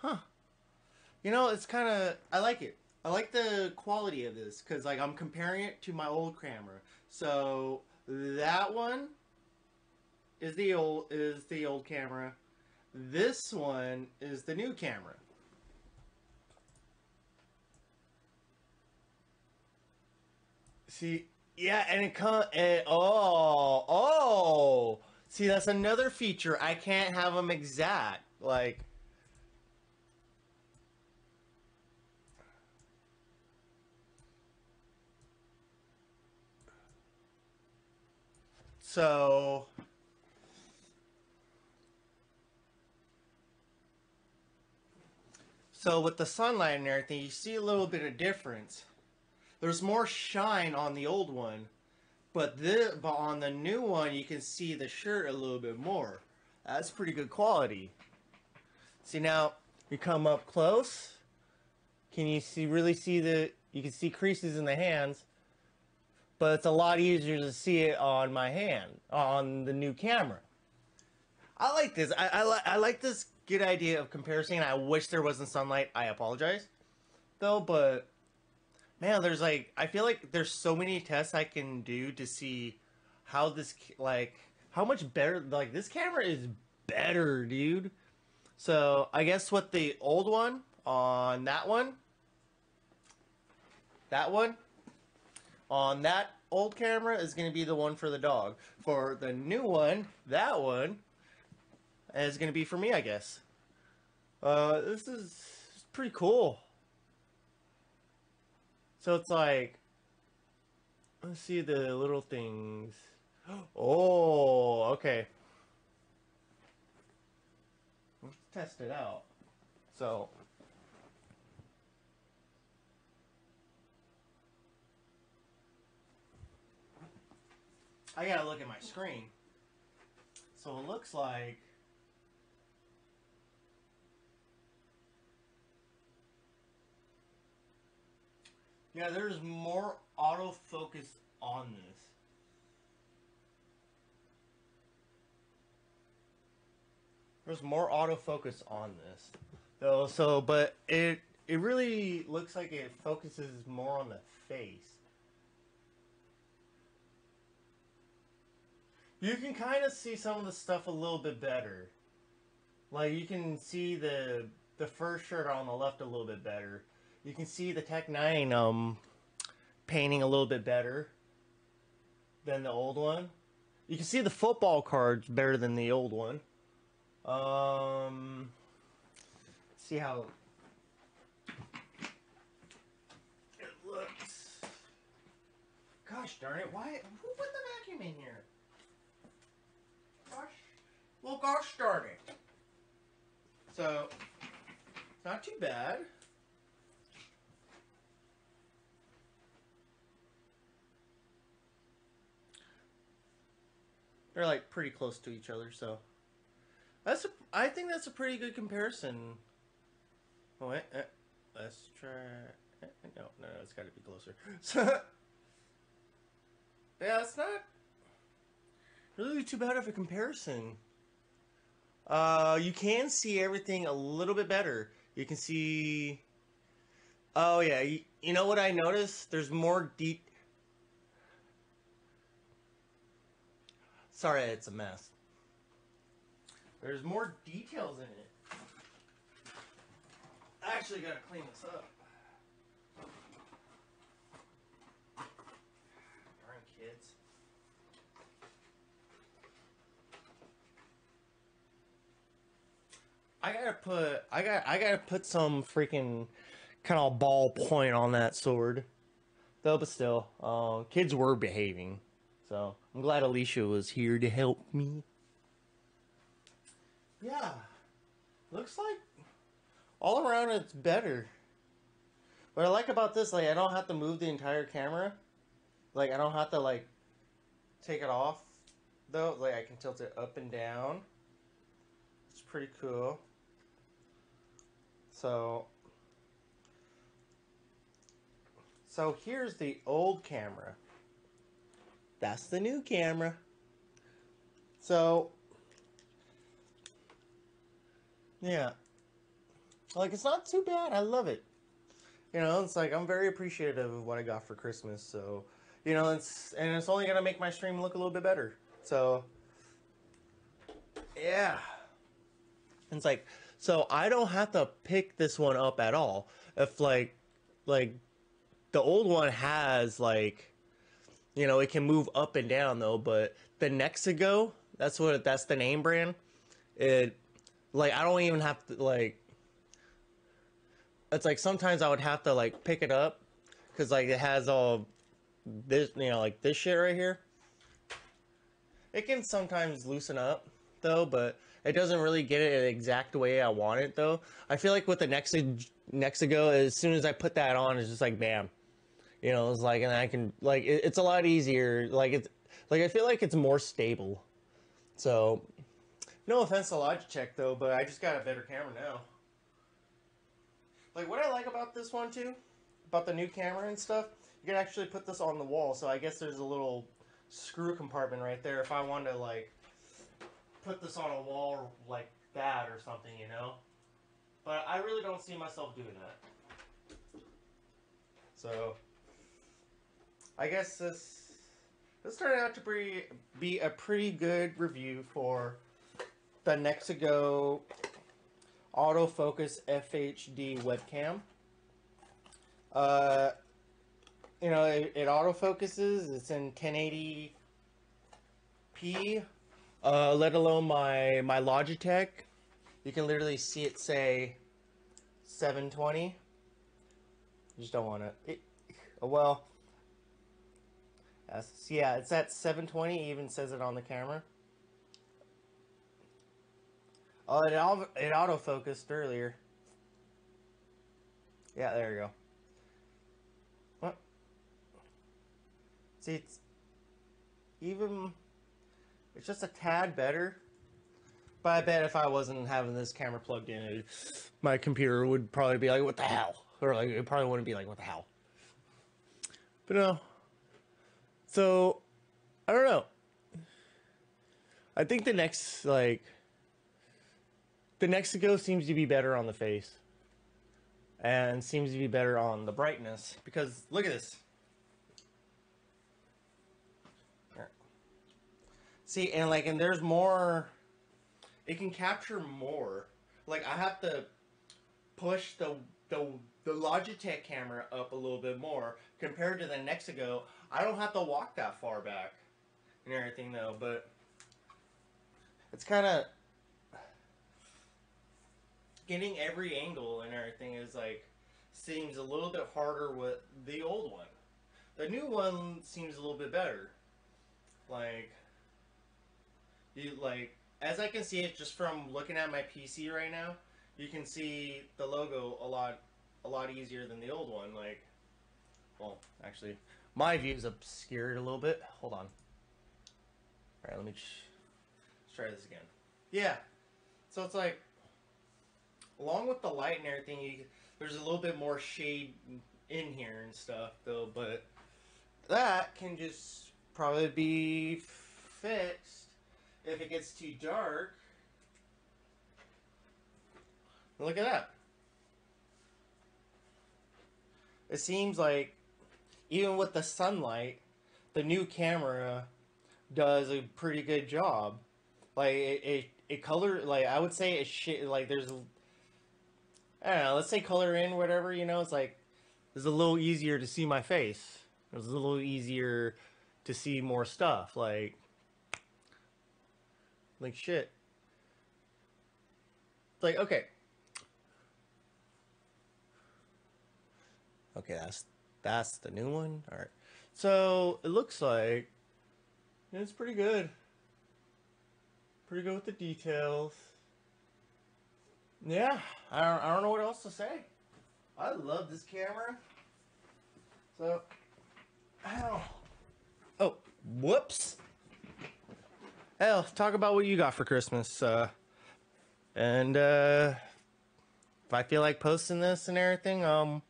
huh. You know, it's kind of I like it. I like the quality of this because like I'm comparing it to my old camera. So that one is the old is the old camera. This one is the new camera. See, yeah, and it come and oh oh. See, that's another feature. I can't have them exact. Like So So with the sunlight and everything, you see a little bit of difference. There's more shine on the old one, but this, but on the new one, you can see the shirt a little bit more. That's pretty good quality. See now, you come up close. Can you see really see the? You can see creases in the hands, but it's a lot easier to see it on my hand on the new camera. I like this. I I, li- I like this good idea of comparison. I wish there wasn't sunlight. I apologize, though, but man, there's like I feel like there's so many tests I can do to see how this like how much better like this camera is better, dude. So I guess what the old one on that one, that one on that old camera is going to be the one for the dog. For the new one, that one is going to be for me, I guess. Uh, this is pretty cool. So it's like, let's see the little things. Oh, okay. Let's test it out. So, I gotta look at my screen. So it looks like Yeah, there's more autofocus on this. There's more autofocus on this. Though so but it it really looks like it focuses more on the face. You can kind of see some of the stuff a little bit better. Like you can see the the first shirt on the left a little bit better. You can see the Tech 9 um painting a little bit better than the old one. You can see the football cards better than the old one. Um see how it looks. Gosh darn it, why who put the vacuum in here? Well, darn it. So, not too bad. They're like pretty close to each other, so that's a, I think that's a pretty good comparison. Oh, wait, eh, let's try. Eh, no, no, no, it's got to be closer. So, yeah, it's not really too bad of a comparison. Uh, you can see everything a little bit better. You can see. Oh yeah, you, you know what I noticed? There's more deep. Sorry, it's a mess. There's more details in it. I actually gotta clean this up. Darn kids. I gotta put I got I gotta put some freaking kind of ball point on that sword. Though, but still, uh, kids were behaving, so I'm glad Alicia was here to help me. Yeah, looks like all around it's better. What I like about this, like I don't have to move the entire camera. Like I don't have to like take it off though. Like I can tilt it up and down. It's pretty cool. So, so here's the old camera. That's the new camera. So, yeah. like it's not too bad. I love it. You know, it's like I'm very appreciative of what I got for Christmas. So, you know, it's and it's only gonna make my stream look a little bit better. So, yeah. It's like so I don't have to pick this one up at all. If like like the old one has like you know, it can move up and down though, but the Nexigo, that's what that's the name brand. It like I don't even have to like it's like sometimes I would have to like pick it up cuz like it has all this, you know, like this shit right here. It can sometimes loosen up though, but it doesn't really get it the exact way I want it though. I feel like with the Nexig Nexigo, as soon as I put that on, it's just like bam. You know, it's like, and I can like it, it's a lot easier. Like it's like I feel like it's more stable. So, no offense to Logitech though, but I just got a better camera now. Like what I like about this one too, about the new camera and stuff, you can actually put this on the wall. So I guess there's a little screw compartment right there if I wanted to like put this on a wall like that or something, you know? But I really don't see myself doing that. So, I guess this this turned out to be, be a pretty good review for the Nexigo autofocus FHD webcam. Uh, you know, it, it autofocuses. It's in 1080p uh, let alone my my Logitech. You can literally see it say 720. You just don't want to. It, well, yeah, it's at 720. even says it on the camera. Oh, it it auto focused earlier. Yeah, there you go. What? See, it's even it's just a tad better. But I bet if I wasn't having this camera plugged in, it, my computer would probably be like, what the hell? Or like, it probably wouldn't be like, what the hell? But no. So, I don't know. I think the next, like, the Nexigo seems to be better on the face. And seems to be better on the brightness. Because, look at this. See, and like, and there's more. It can capture more. Like, I have to push the the the Logitech camera up a little bit more compared to the Nexigo. I don't have to walk that far back and everything though, but it's kind of getting every angle and everything is like seems a little bit harder with the old one. The new one seems a little bit better. Like you like as I can see it just from looking at my PC right now, you can see the logo a lot a lot easier than the old one. Like, well, actually, my view is obscured a little bit. Hold on. All right, let me let's try this again. Yeah, so it's like along with the light and everything, you, there's a little bit more shade in here and stuff though, but that can just probably be fixed if it gets too dark, look at that. It seems like even with the sunlight, the new camera does a pretty good job. Like it, it, it color like I would say it shit like there's I don't know, let's say color in whatever, you know, it's like it's a little easier to see my face. It's a little easier to see more stuff. Like like shit. Like okay. Okay, that's that's the new one. All right. So it looks like it's pretty good. Pretty good with the details. Yeah, I don't, I don't know what else to say. I love this camera. So, ow. Oh, whoops. Hell, talk about what you got for Christmas. Uh, and uh, if I feel like posting this and everything, um,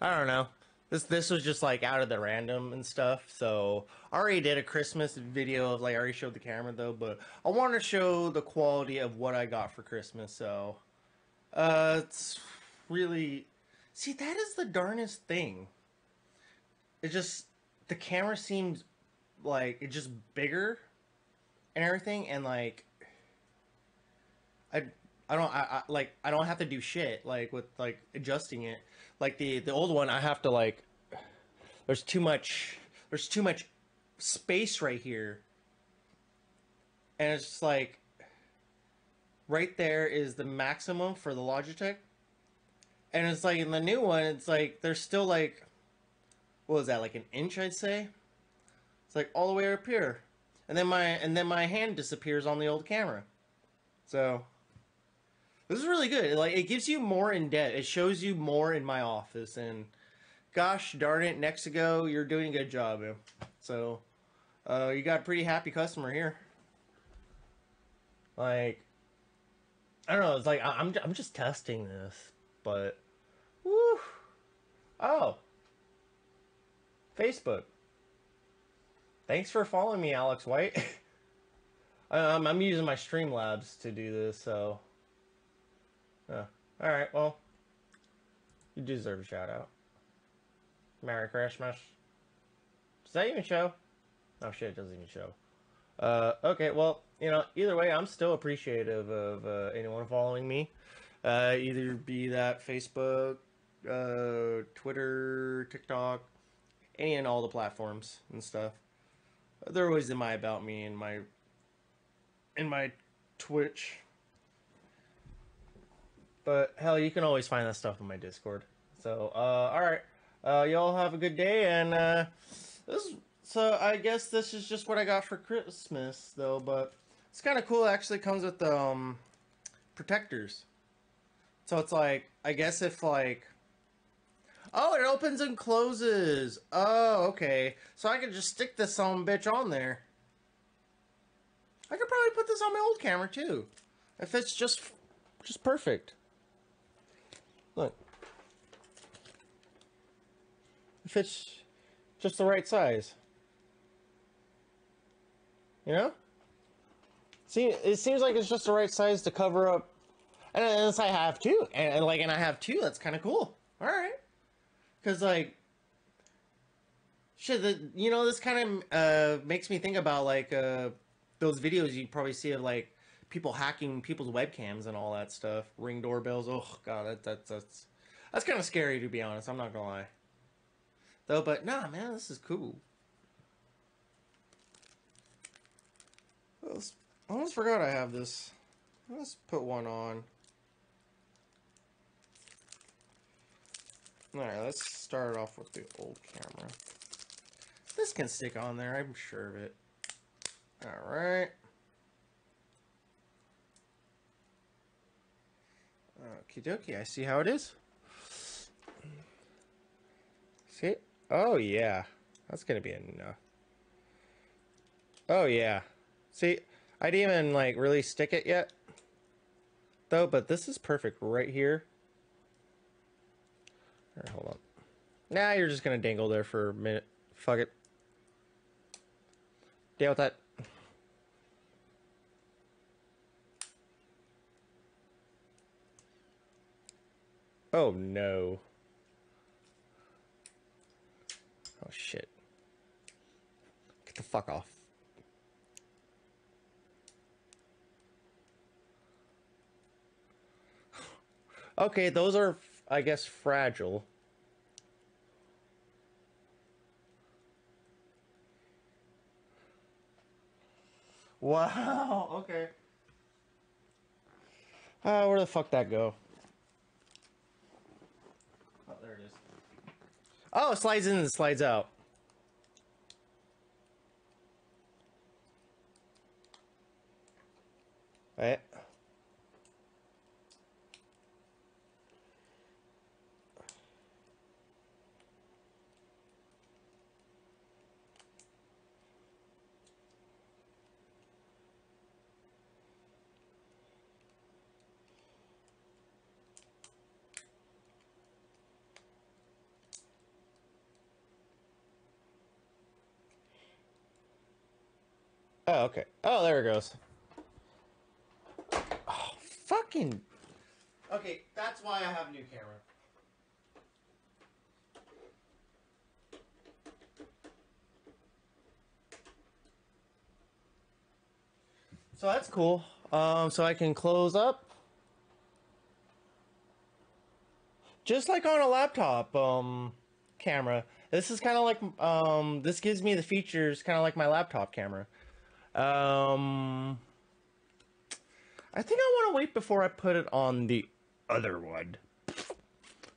I don't know. This this was just like out of the random and stuff. So I already did a Christmas video of like I already showed the camera though, but I want to show the quality of what I got for Christmas. So Uh, it's really. See, that is the darnest thing. It just the camera seems like it's just bigger and everything, and like I I don't I, I like I don't have to do shit like with like adjusting it. Like the the old one, I have to like. There's too much. There's too much space right here, and it's just like. Right there is the maximum for the Logitech, and it's like in the new one, it's like there's still like, what was that like an inch? I'd say. It's like all the way up here, and then my and then my hand disappears on the old camera. So this is really good. Like it gives you more in depth. It shows you more in my office, and gosh darn it, Nexigo, you're doing a good job. So uh, you got a pretty happy customer here. Like I don't know. It's like I'm I'm just testing this, but woo. Oh, Facebook. Thanks for following me, Alex White. um, I'm using my Streamlabs to do this, so. Uh, all right. Well, you deserve a shout out. Merry Christmas. Does that even show? Oh shit, it doesn't even show. Uh, okay, well, you know, either way, I'm still appreciative of uh, anyone following me. Uh, either be that Facebook, uh, Twitter, TikTok, any and all the platforms and stuff. They're always in my about me and my in my Twitch. But hell, you can always find that stuff in my Discord. So, uh, all right, uh, y'all have a good day, and uh, this. So I guess this is just what I got for Christmas, though. But it's kind of cool. It actually comes with um protectors. So it's like I guess if like Oh, it opens and closes. Oh, okay. So I can just stick this some bitch on there. I could probably put this on my old camera too. If it's just just perfect. Look. If it's just the right size. You know? See, it seems like it's just the right size to cover up. And as I have two, and, and like, and I have two. That's kind of cool. All right, because like, shit, the, you know, this kind of uh makes me think about like uh those videos you probably see of like people hacking people's webcams and all that stuff, ring doorbells. Oh god, that, that that's that's kind of scary to be honest. I'm not gonna lie. Though, but nah, man, this is cool. I almost forgot I have this. Let's put one on. Alright, let's start off with the old camera. This can stick on there, I'm sure of it. Alright. Okie dokie, I see how it is. See? Oh, yeah. That's gonna be enough. Oh, yeah. See, I didn't even, like, really stick it yet. Though, but this is perfect right here. Hold on. Nah, you're just gonna dangle there for a minute. Fuck it. Deal with that. Oh no. Oh shit. Get the fuck off. Okay, those are, I guess, fragile. Wow, okay. Uh, where the fuck that go? Oh, there it is. Oh, it slides in and slides out. Right. Oh, okay. Oh, there it goes. Oh, fucking. Okay, that's why I have a new camera. So that's cool. Um, so I can close up. Just like on a laptop um, camera. This is kind of like, um, this gives me the features kind of like my laptop camera. Um, I think I want to wait before I put it on the other one.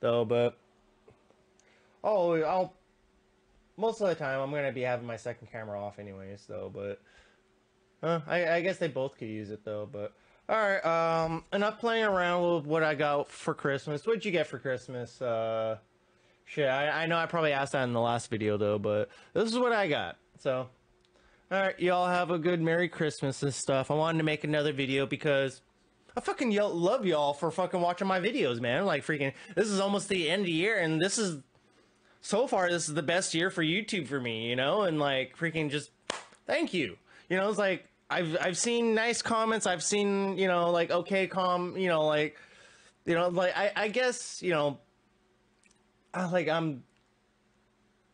Though, but... Oh, I'll... Most of the time, I'm going to be having my second camera off anyways, though, but... Uh, I, I guess they both could use it, though, but... Alright, um, enough playing around with what I got for Christmas. What'd you get for Christmas? Uh, shit, I, I know I probably asked that in the last video, though, but this is what I got, so... Alright, y'all have a good Merry Christmas and stuff. I wanted to make another video because I fucking love y'all for fucking watching my videos, man. Like, freaking, this is almost the end of the year, and this is, so far, this is the best year for YouTube for me, you know? And, like, freaking just, thank you. You know, it's like, I've, I've seen nice comments. I've seen, you know, like, okay, com, you know, like, you know, like, I, I guess, you know, I, like, I'm,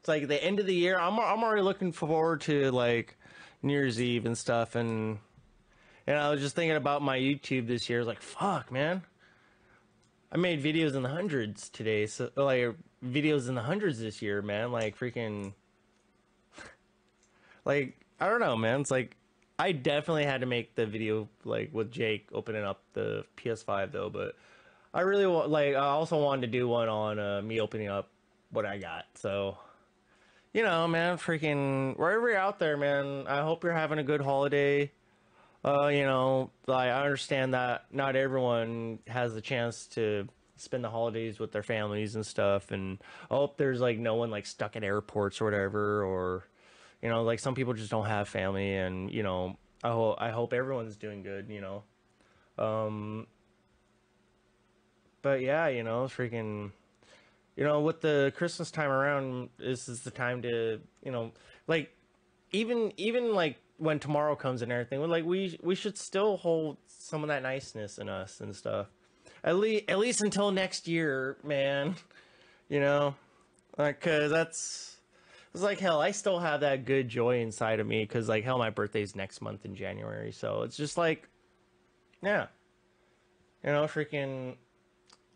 it's like the end of the year. I'm, I'm already looking forward to, like, New Year's Eve and stuff, and and I was just thinking about my YouTube this year. I was like, fuck, man. I made videos in the hundreds today, so like videos in the hundreds this year, man. Like freaking, like I don't know, man. It's like I definitely had to make the video like with Jake opening up the PS5 though, but I really want like I also wanted to do one on uh, me opening up what I got. So you know, man, freaking wherever you're out there, man, I hope you're having a good holiday. Uh, you know, like I understand that not everyone has the chance to spend the holidays with their families and stuff, and I hope there's like no one like stuck at airports or whatever, or you know, like some people just don't have family, and you know, I hope I hope everyone's doing good, you know. Um, but yeah, you know, freaking you know, with the Christmas time around, this is the time to, you know, like even even like when tomorrow comes and everything, like we we should still hold some of that niceness in us and stuff. At least at least until next year, man. You know, like cause that's it's like hell. I still have that good joy inside of me because like hell, my birthday's next month in January, so it's just like, yeah, you know, freaking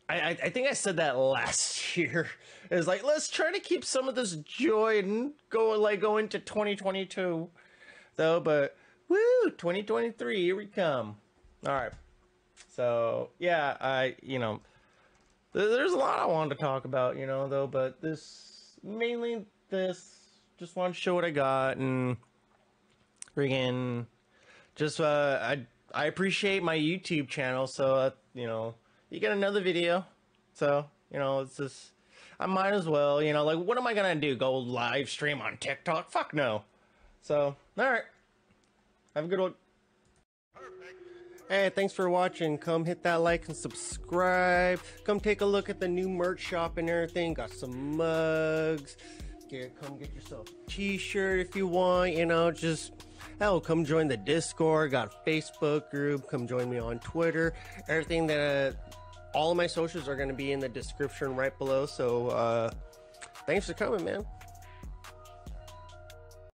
I, I think I said that last year. It's like let's try to keep some of this joy and go like go into 2022, though. But woo, 2023, here we come. All right. So yeah, I you know, there's a lot I wanted to talk about, you know, though. But this mainly this just want to show what I got and freaking just uh I I appreciate my YouTube channel, so uh, you know you get another video. So, you know, it's just, I might as well, you know, like, what am I going to do? Go live stream on TikTok? Fuck no. So, all right. Have a good one. Hey, thanks for watching. Come hit that like and subscribe. Come take a look at the new merch shop and everything. Got some mugs. Get, come get yourself a t-shirt if you want, you know, just hell, come join the Discord, got a Facebook group, come join me on Twitter. Everything that all of my socials are going to be in the description right below. So, uh, thanks for coming, man.